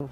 Okay,